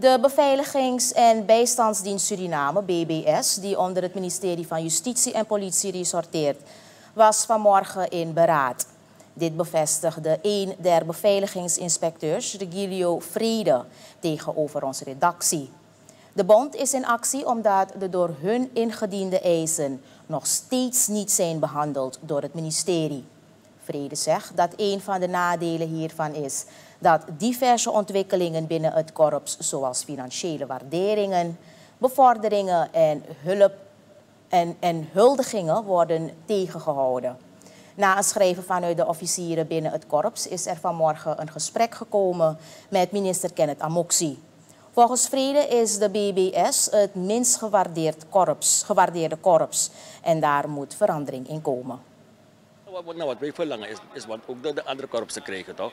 De Beveiligings- en Bijstandsdienst Suriname, BBS, die onder het ministerie van Justitie en Politie resorteert, was vanmorgen in beraad. Dit bevestigde een der beveiligingsinspecteurs, Regilio Vrede, tegenover onze redactie. De bond is in actie omdat de door hun ingediende eisen nog steeds niet zijn behandeld door het ministerie. Vrede zegt dat een van de nadelen hiervan is dat diverse ontwikkelingen binnen het korps, zoals financiële waarderingen, bevorderingen en hulp en, en huldigingen, worden tegengehouden. Na een schrijven vanuit de officieren binnen het korps is er vanmorgen een gesprek gekomen met minister Kenneth Amoxie. Volgens Vrede is de BBS het minst gewaardeerd korps, gewaardeerde korps en daar moet verandering in komen. Wat, nou, wat wij verlangen is, is wat ook de, de andere korpsen krijgen, toch?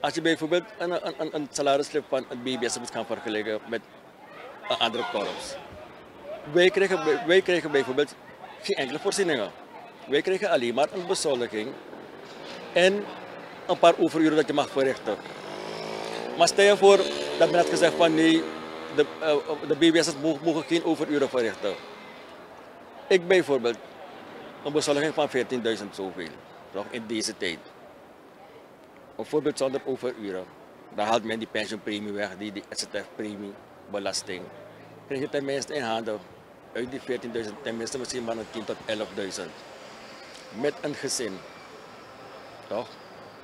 Als je bijvoorbeeld een, een, een salarisslip van het BBS moet gaan vergelijken met een andere korps. Wij krijgen, wij krijgen bijvoorbeeld geen enkele voorzieningen. Wij krijgen alleen maar een bezoldiging en een paar overuren dat je mag verrichten. Maar stel je voor dat men had gezegd van nee, de, uh, de BBS mogen geen overuren verrichten. Ik bijvoorbeeld, een bezoldiging van 14.000 zoveel, toch, in deze tijd. Bijvoorbeeld zonder overuren. Dan haalt men die pensioenpremie weg, die, die SZF-premie, belasting. Krijg je tenminste in handen uit die 14.000 tenminste misschien van een 10 tot 11.000. Met een gezin. Toch?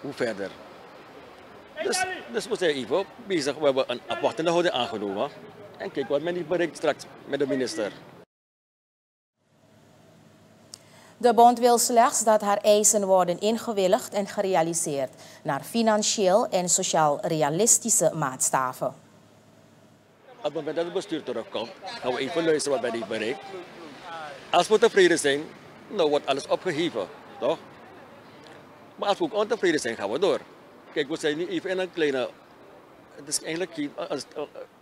Hoe verder? Dus, dus we zijn even bezig. We hebben een aparte houding aangenomen. En kijk wat men niet bereikt straks met de minister. De bond wil slechts dat haar eisen worden ingewilligd en gerealiseerd naar financieel en sociaal realistische maatstaven. Op het moment dat het bestuur terugkomt, gaan we even luisteren wat men niet bereikt. Als we tevreden zijn, nou wordt alles opgeheven, toch? Maar als we ook ontevreden zijn, gaan we door. Kijk, we zijn nu even in een kleine... Het is eigenlijk geen een,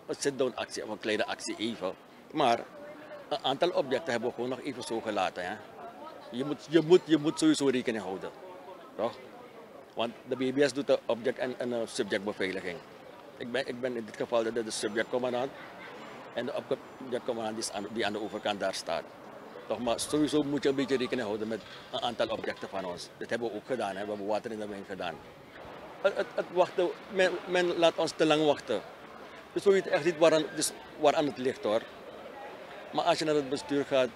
een sit-down actie of een kleine actie even. Maar een aantal objecten hebben we gewoon nog even zo gelaten. Hè? Je moet, je, moet, je moet sowieso rekening houden. Toch? Want de BBS doet de object- en, en subjectbeveiliging. Ik ben, ik ben in dit geval de, de subjectcommandant. En de objectcommandant die, die aan de overkant daar staat. Toch, maar sowieso moet je een beetje rekening houden met een aantal objecten van ons. Dat hebben we ook gedaan. Hè. We hebben water in de wijn gedaan. Het, het, wachten, men, laat ons te lang wachten. Dus we weten echt niet waar aan, dus waar aan het ligt hoor. Maar als je naar het bestuur gaat,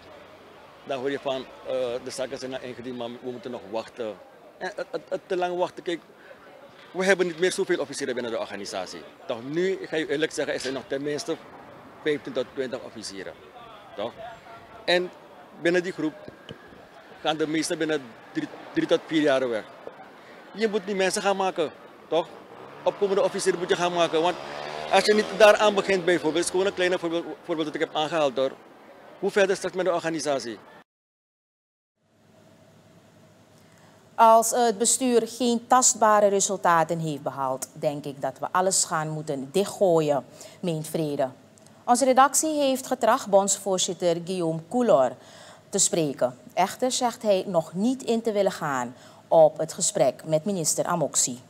dan hoor je van uh, de zaken zijn ingediend, maar we moeten nog wachten. En het, het, te lang wachten, kijk, we hebben niet meer zoveel officieren binnen de organisatie. Toch nu, ik ga je eerlijk zeggen, er zijn nog tenminste 15 tot 20 officieren. Toch? En binnen die groep gaan de meesten binnen 3 tot 4 jaar weg. Je moet die mensen gaan maken, toch? Opkomende officieren moet je gaan maken. Want als je niet daaraan begint bijvoorbeeld, is gewoon een kleine voorbeeld, voorbeeld dat ik heb aangehaald hoor. Hoe verder straks met de organisatie? Als het bestuur geen tastbare resultaten heeft behaald, denk ik dat we alles gaan moeten dichtgooien, meent Vrede. Onze redactie heeft getracht bondsvoorzitter Guillaume Coulor te spreken. Echter zegt hij nog niet in te willen gaan op het gesprek met minister Amoxie.